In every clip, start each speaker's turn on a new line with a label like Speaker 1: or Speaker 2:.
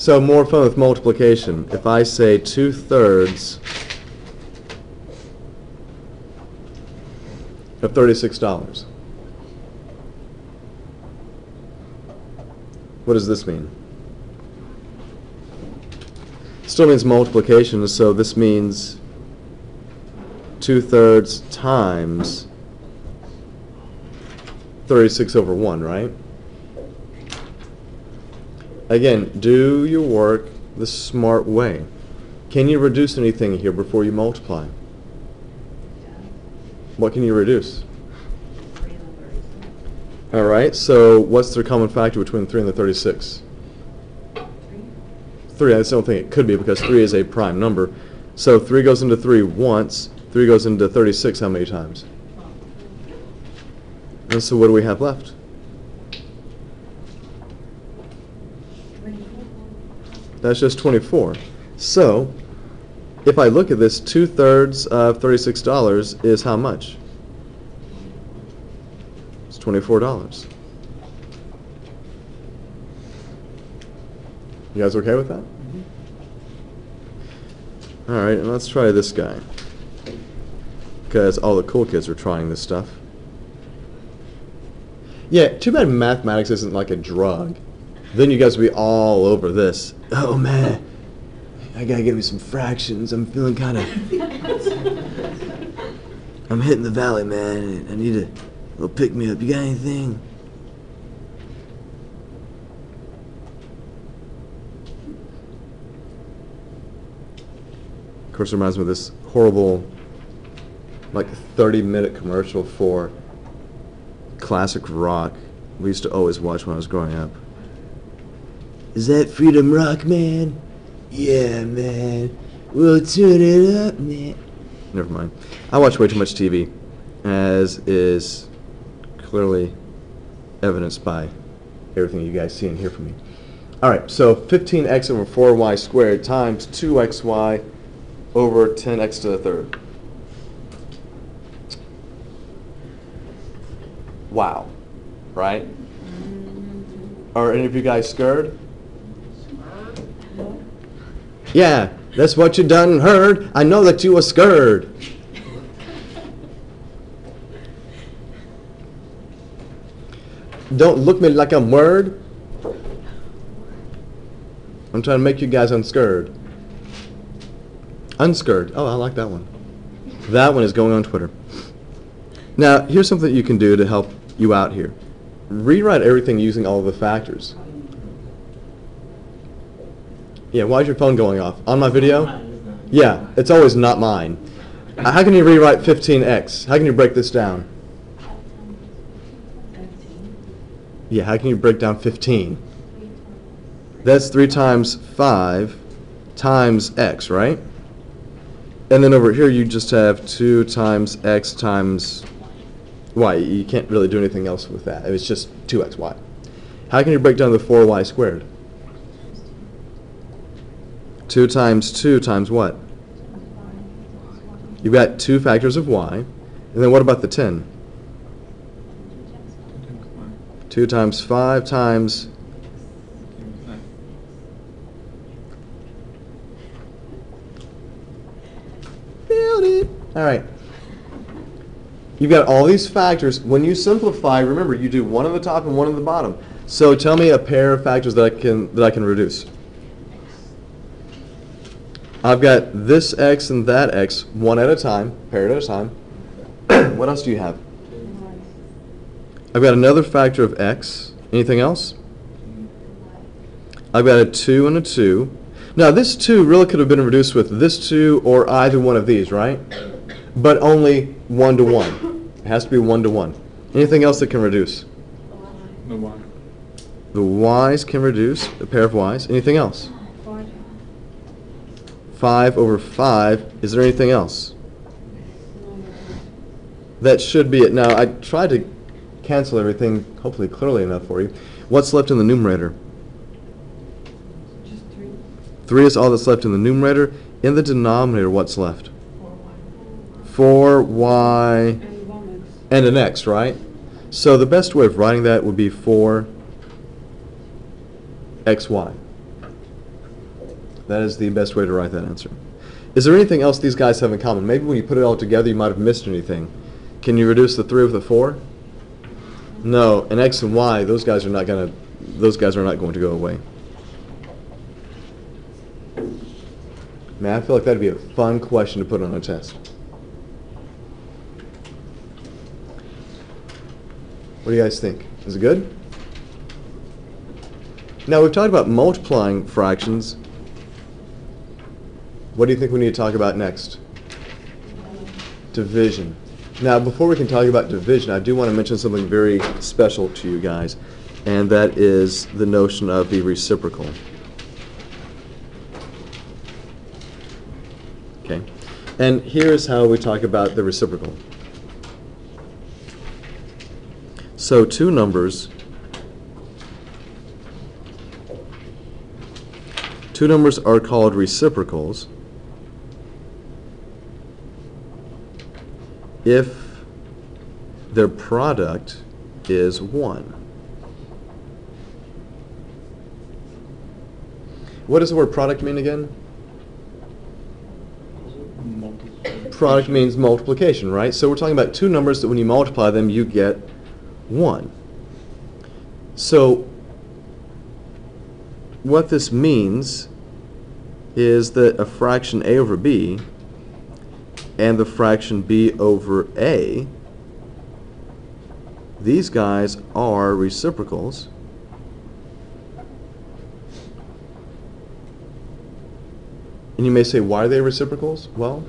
Speaker 1: So more fun with multiplication. If I say two thirds of thirty-six dollars. What does this mean? Still means multiplication, so this means two thirds times thirty-six over one, right? Again, do your work the smart way. Can you reduce anything here before you multiply? What can you reduce? All right, so what's the common factor between 3 and the 36? 3, I don't think it could be because 3 is a prime number. So 3 goes into 3 once, 3 goes into 36 how many times? And so what do we have left? That's just 24. So, if I look at this, two thirds of $36 is how much? It's $24. You guys okay with that? Mm-hmm. All right, and let's try this guy. Because all the cool kids are trying this stuff. Yeah, too bad mathematics isn't like a drug. Then you guys will be all over this. Oh man, I gotta get me some fractions. I'm feeling kind of. I'm hitting the valley, man. I need a little pick me up. You got anything? Of course, it reminds me of this horrible, like 30 minute commercial for classic rock we used to always watch when I was growing up. Is that Freedom Rock, man? Yeah, man. We'll tune it up, man. Never mind. I watch way too much TV, as is clearly evidenced by everything you guys see and hear from me. All right, so 15x over 4y squared times 2xy over 10x to the third. Wow, right? Are any of you guys scared? Yeah, that's what you done heard. I know that you were scared. Don't look me like I'm word. I'm trying to make you guys unscared. Unscared. Oh, I like that one. That one is going on Twitter. Now, here's something you can do to help you out here. Rewrite everything using all the factors. Yeah, why is your phone going off? On my video? Yeah, it's always not mine. Uh, How can you rewrite 15x? How can you break this down? Yeah, how can you break down 15? That's 3 times 5 times x, right? And then over here you just have 2 times x times y. You can't really do anything else with that. It's just 2xy. How can you break down the 4y squared? 2 times 2 times what? You've got two factors of y. And then what about the 10? 2 times 5 times Nailed it. All right. You've got all these factors. When you simplify, remember you do one on the top and one on the bottom. So tell me a pair of factors that I can that I can reduce. I've got this x and that x, one at a time, pair at a time. what else do you have? I've got another factor of x. Anything else? I've got a 2 and a 2. Now, this 2 really could have been reduced with this 2 or either one of these, right? But only 1 to 1. It has to be 1 to 1. Anything else that can reduce?
Speaker 2: The Y.
Speaker 1: The y's can reduce, a pair of y's. Anything else? 5 over 5. Is there anything else? That should be it. Now, I tried to cancel everything, hopefully clearly enough for you. What's left in the numerator?
Speaker 3: Just three,
Speaker 1: 3 is all that's left in the numerator. In the denominator, what's left?
Speaker 3: four, one.
Speaker 1: 4y
Speaker 3: And
Speaker 1: and an x, right? So the best way of writing that would be 4 xy. That is the best way to write that answer. Is there anything else these guys have in common? Maybe when you put it all together, you might have missed anything. Can you reduce the 3 with a 4? No, and x and y, those guys are not going to those guys are not going to go away. Man, I feel like that'd be a fun question to put on a test. What do you guys think? Is it good? Now, we've talked about multiplying fractions. What do you think we need to talk about next? Division. Now, before we can talk about division, I do want to mention something very special to you guys, and that is the notion of the reciprocal. Okay. And here's how we talk about the reciprocal. So two numbers, two numbers are called reciprocals if their product is 1. What does the word product mean again? Product means multiplication, right? So we're talking about two numbers that when you multiply them, you get 1. So what this means is that a fraction a over b and the fraction b over a, these guys are reciprocals. And you may say, why are they reciprocals? Well,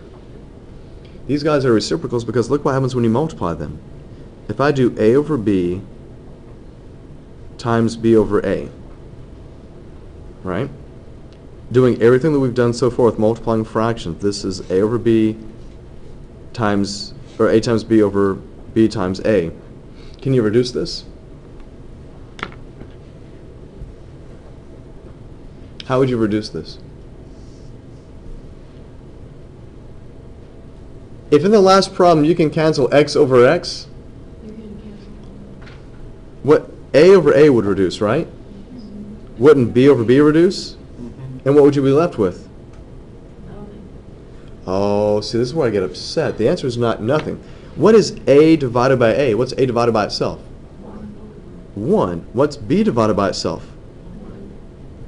Speaker 1: these guys are reciprocals because look what happens when you multiply them. If I do a over b times b over a, right? Doing everything that we've done so far with multiplying fractions, this is a over b times, or a times b over b times a. Can you reduce this? How would you reduce this? If in the last problem you can cancel x over x,
Speaker 3: You can cancel.
Speaker 1: what a over a would reduce, right? Wouldn't b over b reduce? Mm-hmm. And what would you be left with?
Speaker 3: Nothing.
Speaker 1: Oh, Oh, see, this is where I get upset. The answer is not nothing. What is a divided by a? What's a divided by itself?
Speaker 3: One.
Speaker 1: 1. What's b divided by itself?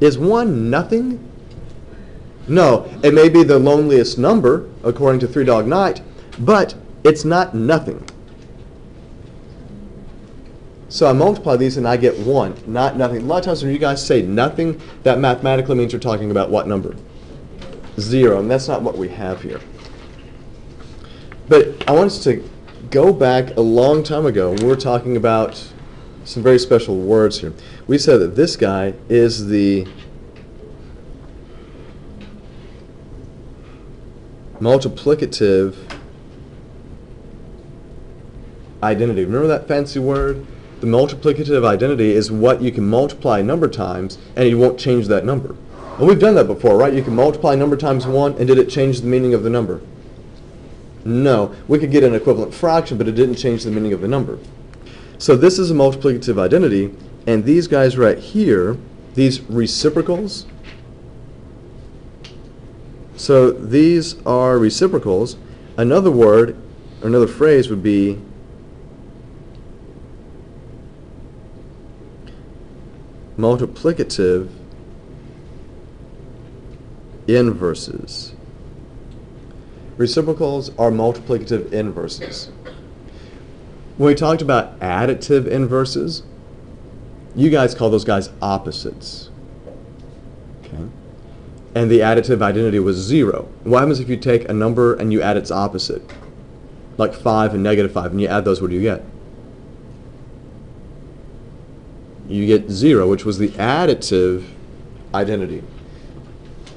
Speaker 1: Is 1 nothing? No, it may be the loneliest number, according to Three Dog Night, but it's not nothing. So I multiply these and I get 1, not nothing. A lot of times when you guys say nothing, that mathematically means you're talking about what number? 0, and that's not what we have here. But I want us to go back a long time ago we were talking about some very special words here. We said that this guy is the multiplicative identity. Remember that fancy word? The multiplicative identity is what you can multiply a number times and you won't change that number. And we've done that before, right? You can multiply a number times 1 and did it change the meaning of the number? No. We could get an equivalent fraction, but it didn't change the meaning of the number. So this is a multiplicative identity, and these guys right here, these reciprocals, so these are reciprocals. Another word, or another phrase would be multiplicative inverses. Reciprocals are multiplicative inverses. When we talked about additive inverses, you guys call those guys opposites. Okay? And the additive identity was zero. What happens if you take a number and you add its opposite? Like 5 and negative 5, and you add those, what do you get? You get zero, which was the additive identity.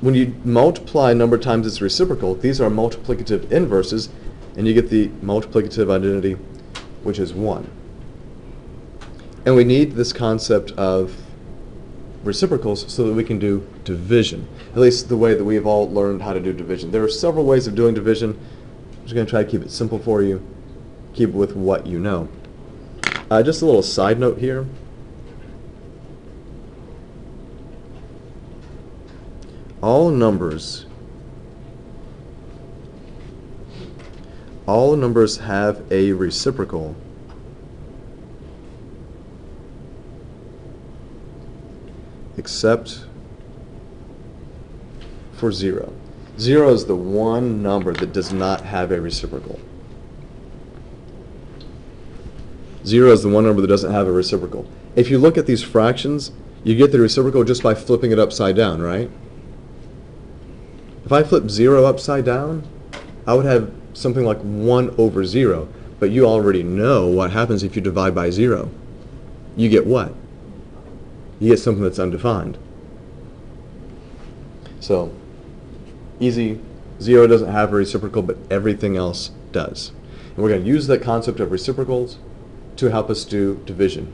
Speaker 1: When you multiply a number times its reciprocal, these are multiplicative inverses, and you get the multiplicative identity, which is 1. And we need this concept of reciprocals so that we can do division, at least the way that we have all learned how to do division. There are several ways of doing division. I'm just going to try to keep it simple for you, keep it with what you know. Uh, just a little side note here. All numbers all numbers have a reciprocal except for zero. Zero is the one number that does not have a reciprocal. Zero is the one number that doesn't have a reciprocal. If you look at these fractions, you get the reciprocal just by flipping it upside down, right? If I flip zero upside down, I would have something like 1 over 0. But you already know what happens if you divide by 0. You get what? You get something that's undefined. So, easy. 0 doesn't have a reciprocal, but everything else does. And we're going to use that concept of reciprocals to help us do division.